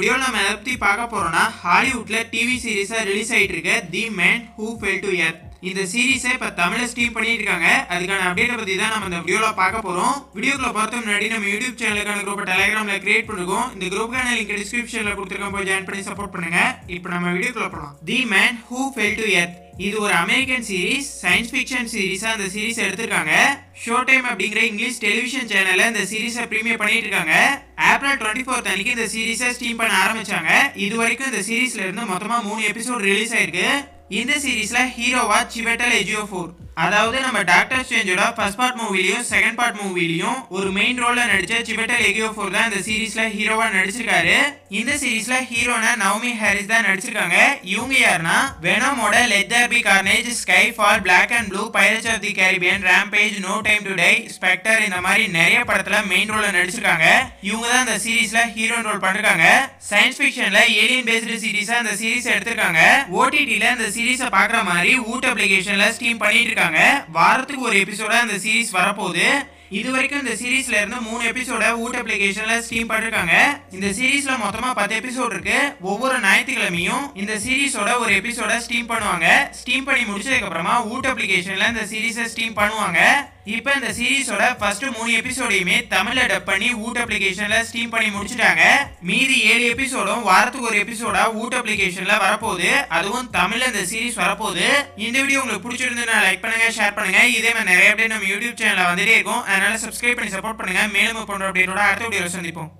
வீடியோவில் நம்ம எதை பற்றி பார்க்க போகிறோம்னா ஹாலிவுட்டில் டிவி சீரிஸாக ரிலீஸ் ஆகிட்டு இருக்க the man who fell to earth இந்த சீரீஸை இப்போ தமிழில் ஸ்ட்ரீம் பண்ணிட்டு இருக்காங்க அதுக்கான அப்டேட்டை பற்றி தான் நம்ம இந்த வீடியோவில் பார்க்க போகிறோம் வீடியோக்குள்ள பார்த்து முன்னாடி நம்ம யூடியூப் சேனலுக்கான குரூப்பை டெலிகிராமில் கிரியேட் பண்ணிருக்கோம். இந்த குரூப்புக்கான லிங்க் டிஸ்கிரிப்ஷனில் கொடுத்துருக்கோம். போய் ஜாயின் பண்ணி சப்போர்ட் பண்ணுங்க. இப்போ நம்ம வீடியோக்குள்ள போகலாம் the man who fell to earth இது ஒரு அமெரிக்கன் சீரிஸ் சயின்ஸ் ஃபிக்ஷன் சீரிஸாக அந்த சீரீஸ் எடுத்திருக்காங்க. ஷோ டைம் அப்படிங்கிற இங்கிலீஷ் டெலிவிஷன் சேனலில் இந்த சீரீஸை ப்ரீமியர் பண்ணிட்டு இருக்காங்க ஏப்ரல் டுவெண்ட்டி ஃபோர்த் அன்னைக்கு இந்த சீரிஸை ஸ்டீம் பண்ண ஆரம்பிச்சாங்க. இது வரைக்கும் இந்த சீரீஸ்ல இருந்து மொத்தமாக மூணு எபிசோட் ரிலீஸ் ஆயிருக்கு. இந்த சீரீஸில் ஹீரோவா சிவெட்டல் எஜியோ ஃபோர் அதாவது நம்ம டாக்டர் ஸ்ட்ரேஞ்சோட ஃபர்ஸ்ட் பார்ட் மூவிலையும் செகண்ட் பார்ட் மூவிலையும் ஒரு மெயின் ரோல்ல நடிச்ச சிபெட்டர் எகியோ ஃபோர் தான் இந்த சீரிஸ்ல ஹீரோவா நடிச்சிருக்காரு. இந்த சீரிஸ்ல ஹீரோனா நவமி ஹாரிஸ் தான் நடிச்சிருக்காங்க. இவங்க யாருன்னா வெனமோட let there be carnage Skyfall black and blue pirates of the Caribbean rampage no time to die Spectre இந்த மாதிரி நிறைய படத்துல மெயின் ரோல்ல நடிச்சிருக்காங்க. இவங்க தான் இந்த சீரிஸ்ல ஹீரோயின் ரோல் பண்ணிருக்காங்க. சயின்ஸ் ஃபிக்ஷன்ல ஏலியன் பேஸ்டு சீரிஸா இந்த சீரீஸ் எடுத்திருக்காங்க. ஓடிடில இந்த சீரீஸை பாக்குற மாதிரி ஊட் அப்ளிகேஷன்ல ஸ்ட்ரீம் பண்ணிட்டு இருக்காங்க. வாரத்துக்கு ஒரு எபிசோடா இந்த சீரிஸ் வரப்போகுது. இது வரைக்கும் இந்த சீரிஸ்ல இருந்து மூணு எபிசோட ஊட் அப்ளிகேஷன்ல ஸ்ட்ரீம் பண்ணிருக்காங்க. இந்த சீரீஸ்ல மொத்தமா பத்து எபிசோட் இருக்கு. ஒவ்வொரு ஞாயிற்றுக்கிழமையும் இந்த சீரிஸோட ஒரு எபிசோட ஸ்ட்ரீம் பண்ணுவாங்க. ஸ்ட்ரீம் பண்ணி முடிச்சதுக்கு அப்புறமா ஊட் அப்ளிகேஷன்ல இந்த சீரிஸை ஸ்ட்ரீம் பண்ணுவாங்க. இப்போ இந்த சீரிஸோட ஃபர்ஸ்ட் மூணு எபிசோடையுமே தமிழ்ல டப் பண்ணி ஊட் அப்ளிகேஷன்ல ஸ்ட்ரீம் பண்ணி முடிச்சிட்டாங்க. மீதி ஏழு எபிசோடும் வாரத்துக்கு ஒரு எபிசோடா ஊட் அப்ளிகேஷன்ல வரப்போகுது. அதுவும் தமிழ்ல இந்த சீரிஸ் வரப்போகுது. இந்த வீடியோ உங்களுக்கு பிடிச்சிருந்ததுன்னா லைக் பண்ணுங்க ஷேர் பண்ணுங்க. இதே மாதிரி நிறைய அப்டேட் நம்ம யூடியூப் சேனல்ல வந்துட்டே இருக்கும். அதனால சப்ஸ்கிரைப் பண்ணி சப்போர்ட் பண்ணுங்க. மேலும் போன்ற அப்டேட்டோட அடுத்த வீடியோ சந்திப்போம்.